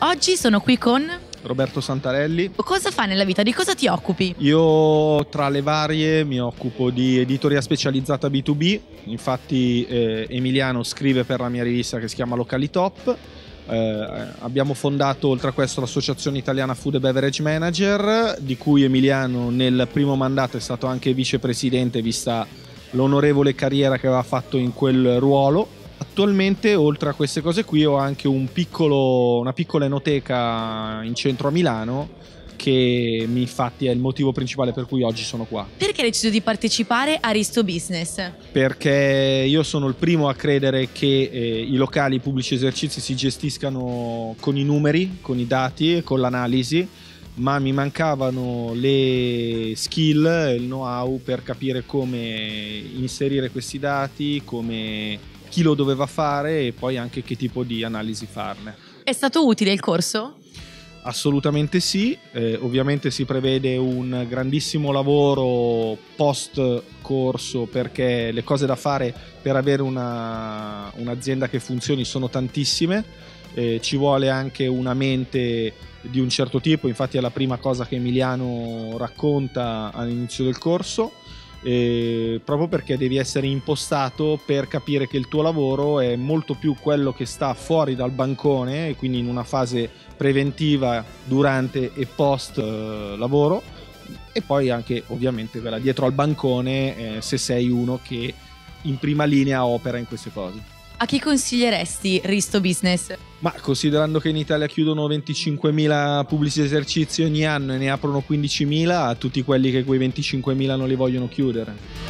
Oggi sono qui con Roberto Santarelli. Cosa fai nella vita? Di cosa ti occupi? Io tra le varie mi occupo di editoria specializzata B2B, infatti eh, Emiliano scrive per la mia rivista che si chiama Locali Top. Eh, abbiamo fondato oltre a questo l'associazione italiana Food and Beverage Manager, di cui Emiliano nel primo mandato è stato anche vicepresidente, vista l'onorevole carriera che aveva fatto in quel ruolo Attualmente, oltre a queste cose qui, ho anche un piccolo, una piccola enoteca in centro a Milano che infatti è il motivo principale per cui oggi sono qua. Perché hai deciso di partecipare a Risto Business? Perché io sono il primo a credere che eh, i locali pubblici esercizi si gestiscano con i numeri, con i dati con l'analisi, ma mi mancavano le skill, il know-how per capire come inserire questi dati, come chi lo doveva fare e poi anche che tipo di analisi farne. È stato utile il corso? Assolutamente sì, eh, ovviamente si prevede un grandissimo lavoro post corso perché le cose da fare per avere una, un'azienda che funzioni sono tantissime, eh, ci vuole anche una mente di un certo tipo, infatti è la prima cosa che Emiliano racconta all'inizio del corso eh, proprio perché devi essere impostato per capire che il tuo lavoro è molto più quello che sta fuori dal bancone e quindi in una fase preventiva durante e post eh, lavoro e poi anche ovviamente quella dietro al bancone eh, se sei uno che in prima linea opera in queste cose. A chi consiglieresti Risto Business? Ma considerando che in Italia chiudono 25.000 pubblici esercizi ogni anno e ne aprono 15.000, a tutti quelli che quei 25.000 non li vogliono chiudere.